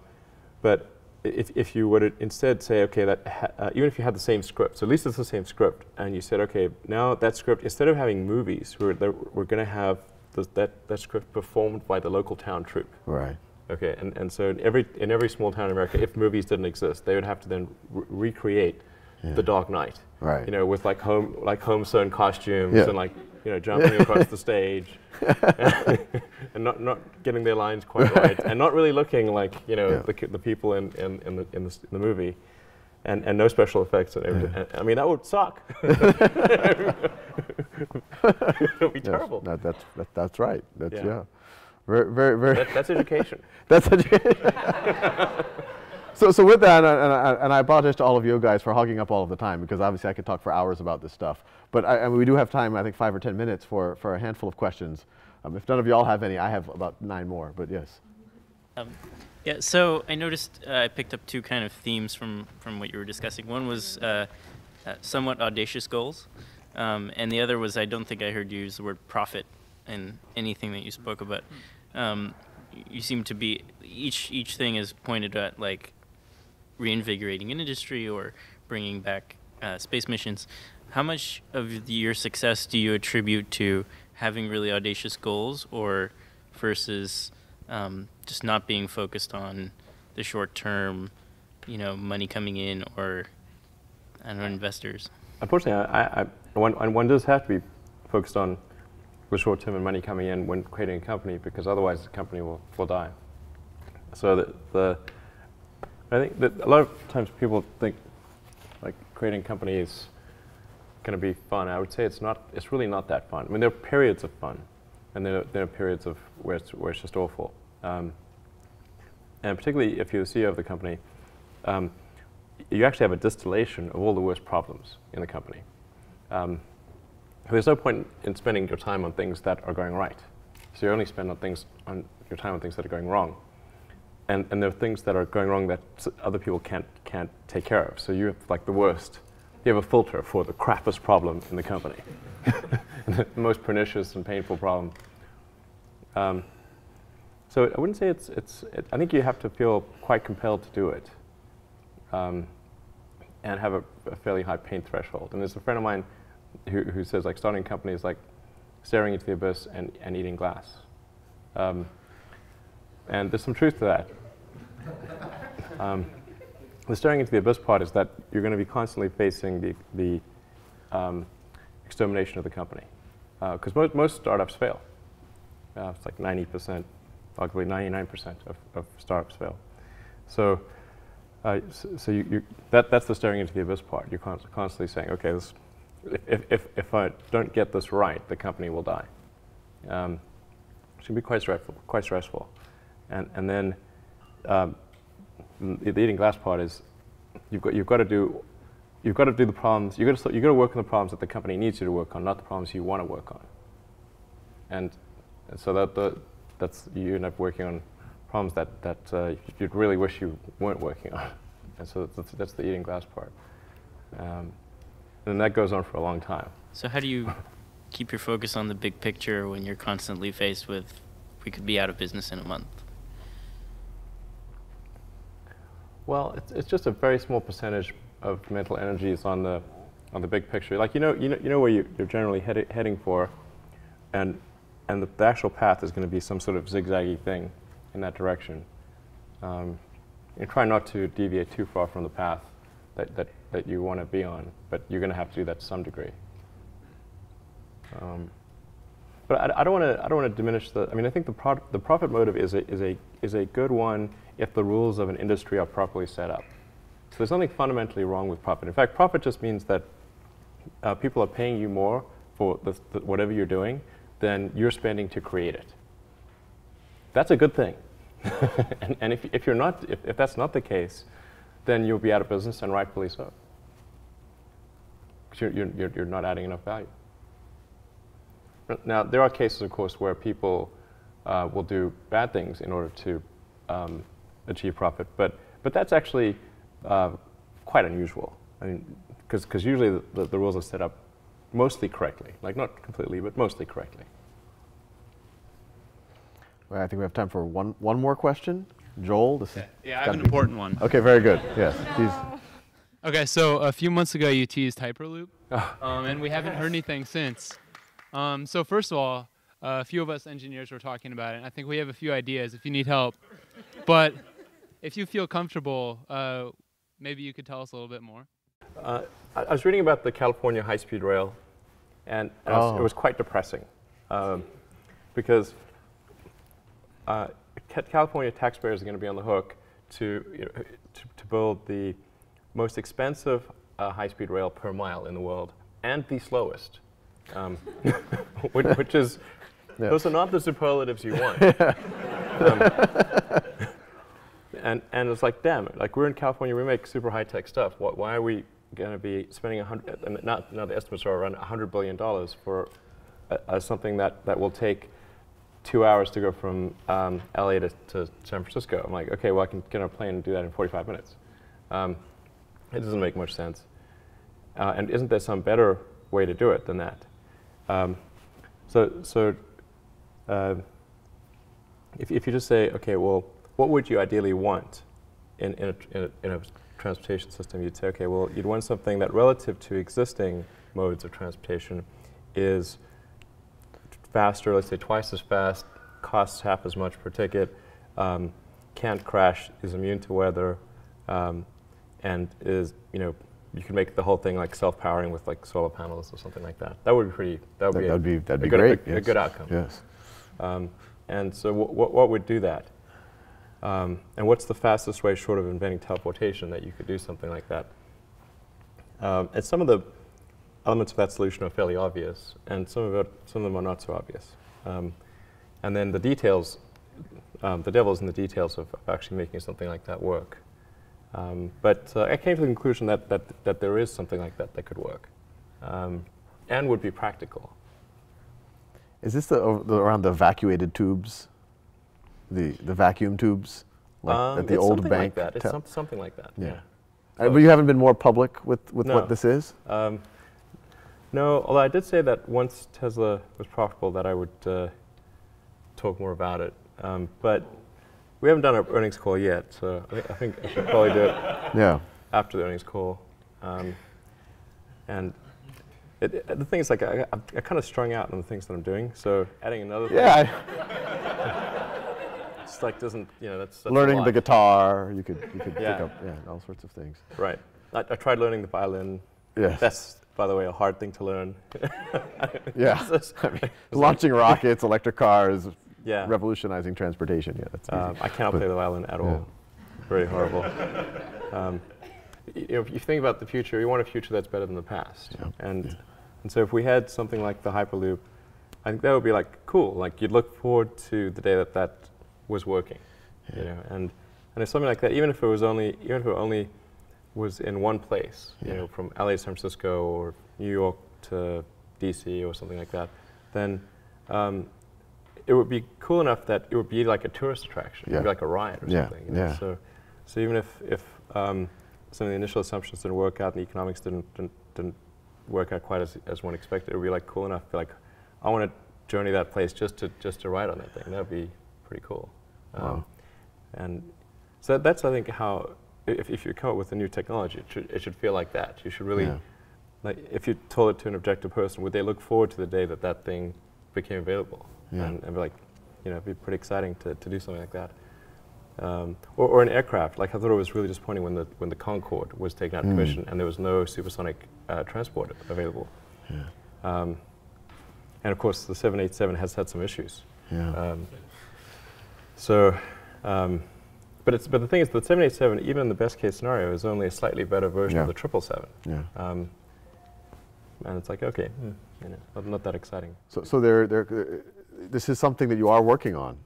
but if, if you would instead say, okay, that ha- uh, even if you had the same script, so at least it's the same script, and you said, okay, now that script instead of having movies, we're we're going to have the, that that script performed by the local town troupe. Right. Okay, and, and so in every in every small town in America, if movies didn't exist, they would have to then re- recreate Yeah. the Dark Knight. Right. You know, with like home like home sewn costumes Yeah. and like you know jumping across the stage, <laughs> and not not getting their lines quite right, and not really looking like you know Yeah. the the people in in, in the in the, in the movie. And, and no special effects. And everything. Yeah. I mean, that would suck. <laughs> <laughs> it would be Yes, terrible. that, that's, that, that's right. That's, yeah. Yeah. Very, very, very. That, that's education. <laughs> That's a <laughs> so, so with that, and I, and I apologize to all of you guys for hogging up all of the time because obviously I could talk for hours about this stuff. But I, I mean, we do have time, I think five or 10 minutes for, for a handful of questions. Um, if none of you all have any, I have about nine more, but yes. Um, yeah, so I noticed uh, I picked up two kind of themes from, from what you were discussing. One was uh, uh, somewhat audacious goals, um, and the other was I don't think I heard you use the word profit in anything that you spoke about. Um, you seem to be each each thing is pointed at like reinvigorating an industry or bringing back uh, space missions. How much of your success do you attribute to having really audacious goals, or versus um, just not being focused on the short term, you know, money coming in or I don't know, investors? Unfortunately, I, I, one, one does have to be focused on the short term and money coming in when creating a company because otherwise the company will, will die. So the, the I think that a lot of times people think like creating a company is going to be fun. I would say it's not. It's really not that fun. I mean, there are periods of fun, and there, there are periods of where it's, where it's just awful. Um, and particularly if you're the CEO of the company, um, you actually have a distillation of all the worst problems in the company. Um, there's no point in spending your time on things that are going right. So you only spend on things on your time on things that are going wrong. And, and there are things that are going wrong that other people can't, can't take care of. So you have like the worst. You have a filter for the crappiest problem in the company, <laughs> the most pernicious and painful problem. Um, so I wouldn't say it's, it's it, I think you have to feel quite compelled to do it um, and have a, a, fairly high pain threshold. And there's a friend of mine who, who says like starting a company is like staring into the abyss and, and eating glass. Um, and there's some truth to that. <laughs> Um, the staring into the abyss part is that you're going to be constantly facing the, the um, extermination of the company. Because uh, most, most startups fail. Uh, it's like 90%, arguably 99% of, of startups fail. So uh, so, so you, you, that, that's the staring into the abyss part. You're constantly saying, okay, this, if, if, if I don't get this right, the company will die. Um, can be quite stressful. Quite stressful. And, and then um, the, the, eating glass part is you've got, you've got to do you've got to do the problems. You've got to, you've got to work on the problems that the company needs you to work on, not the problems you want to work on. And, and so that the, that's you end up working on problems that, that uh, you'd really wish you weren't working on. And so that's, that's the eating glass part. Um, and that goes on for a long time. So how do you <laughs> keep your focus on the big picture when you're constantly faced with, we could be out of business in a month? Well, it's, it's just a very small percentage of mental energy is on the, on the big picture. Like, you know, you know, you know where you, are generally headi heading for, and, and the, the actual path is going to be some sort of zigzaggy thing in that direction. Um, and try not to deviate too far from the path that, that, that you want to be on, but you're going to have to do that to some degree. Um, but I, don't want to I don't want to diminish the. I mean, I think the pro the profit motive is a is a is a good one if the rules of an industry are properly set up. So there's nothing fundamentally wrong with profit. In fact, profit just means that uh, people are paying you more for the, the, whatever you're doing than you're spending to create it. That's a good thing. <laughs> and, and if, if, you're not, if, if that's not the case, then you'll be out of business, and rightfully so. Because you're, you're, you're not adding enough value. Now, there are cases, of course, where people uh, will do bad things in order to um, achieve profit, but, but that's actually uh, quite unusual. I mean, because usually the, the, the rules are set up mostly correctly, like not completely, but mostly correctly. I think we have time for one, one more question. Joel, this yeah, yeah I have an important one. Okay, very good. Yes, please. Okay, so a few months ago you teased Hyperloop, um, and we haven't heard anything since. Um, so first of all, uh, a few of us engineers were talking about it, and I think we have a few ideas if you need help. But if you feel comfortable, uh, maybe you could tell us a little bit more. Uh, I was reading about the California high-speed rail, and, and oh. it was quite depressing um, because uh, California taxpayers are going to be on the hook to, you know, to, to, build the most expensive uh, high-speed rail per mile in the world and the slowest, um, <laughs> which, which, is, yeah. those are not the superlatives you want. <laughs> um, and, and it's like, damn, like we're in California, we make super high-tech stuff. Why, why are we going to be spending a hundred, not, now the estimates are around $100 billion for something that, that will take two hours to go from um, LA to, to, San Francisco. I'm like, okay, well, I can get on a plane and do that in 45 minutes. Um, it doesn't make much sense. Uh, and isn't there some better way to do it than that? Um, so, so uh, if, if you just say, okay, well, what would you ideally want in, in, a, in, a, in a transportation system? You'd say, okay, well, you'd want something that relative to existing modes of transportation is faster, let's say twice as fast, costs half as much per ticket, um, can't crash, is immune to weather, um, and is, you know, you can make the whole thing like self-powering with like solar panels or something like that. That would be pretty, that would That- be, a- that'd be that'd a be good, great. A, a good outcome. Yes. Um, and so, wh- wh- what would do that? Um, and what's the fastest way, short of inventing teleportation, that you could do something like that? Um, and some of the elements of that solution are fairly obvious, and some of it, some of them are not so obvious. Um, and then the details, um, the devil's in the details of, of actually making something like that work. Um, but uh, I came to the conclusion that, that, that there is something like that that could work, um, and would be practical. Is this the, the around the evacuated tubes, the the vacuum tubes, like Um, at the it's old something bank? like that. It's some, something like that. Yeah. Yeah. Uh, but you haven't been more public with, with No. what this is. Um, no, although I did say that once Tesla was profitable, that I would uh, talk more about it. Um, but we haven't done an earnings call yet, so I, thi- I think I should probably do it Yeah. after the earnings call. Um, and it, it- the thing is, like, I, I, I kind of strung out on the things that I'm doing, so adding another thing, Yeah. <laughs> just like doesn't, you know, that's, that's learning the guitar, you could you could Yeah. pick up yeah all sorts of things. Right. I, I tried learning the violin. Yes. That's, by the way, a hard thing to learn. <laughs> yeah. <laughs> I mean, launching rockets, electric cars, yeah. revolutionizing transportation. Yeah, that's. Um, I cannot But- play the violin at all. Very horrible. <laughs> Um, you know, if you think about the future, you want a future that's better than the past. Yeah, And and so if we had something like the Hyperloop, I think that would be like cool. Like you'd look forward to the day that that was working. You know, and and if something like that, even if it was only even if it only was in one place, you know, from LA to San Francisco or New York to DC or something like that, then um, it would be cool enough that it would be like a tourist attraction, it would be Yeah. like a ride or Yeah, something. you know. yeah. So, so even if if um, some of the initial assumptions didn't work out and the economics didn't didn't, didn't work out quite as, as one expected, it would be like cool enough. to be Like, I want to journey that place just to just to ride on that thing. That would be pretty cool. Um, Wow. and so that's I think how if, if you come up with a new technology, it should it should feel like that. You should really Yeah. like if you told it to an objective person, would they look forward to the day that that thing became available? Yeah. And, and be like, you know, it'd be pretty exciting to, to do something like that. Um, or, or an aircraft, like I thought it was really disappointing when the when the Concorde was taken out of Mm. commission and there was no supersonic uh, transport available. Yeah. Um, and of course, the 787 has had some issues. Yeah. Um, so, um, but it's but the thing is, the 787, even in the best case scenario, is only a slightly better version Yeah. of the 777. yeah. Um, and it's like, okay, hmm, you know, not, not that exciting. So, so there, there, uh, this is something that you are working on,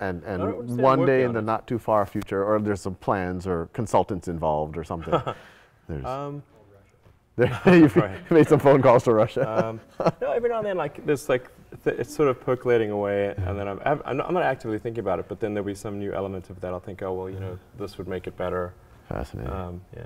and and one day in the it. not too far future, or there's some plans or consultants involved or something. <laughs> there's, Um, there, <laughs> you've <laughs> right. made some phone calls to Russia. um, no, every now and then, like there's like th- it's sort of percolating away, and then I'm, I'm, I'm not- I'm not actively thinking about it, but then there'll be some new element of that. I'll think, oh well, you know, this would make it better. Fascinating. Um, yeah.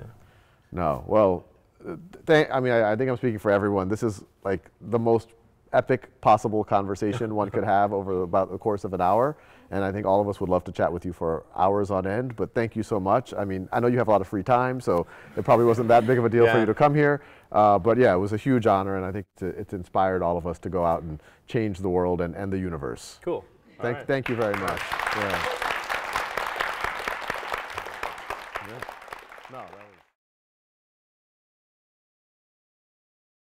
No, well, uh, th- I mean, I, I think I'm speaking for everyone. This is like the most epic possible conversation one could have over about the course of an hour. And I think all of us would love to chat with you for hours on end. But thank you so much. I mean, I know you have a lot of free time, so it probably wasn't that big of a deal for you to come here. Uh, but yeah, it was a huge honor, and I think it's, it's inspired all of us to go out and change the world and, and the universe. Cool. Thank, right. thank you very much. Yeah.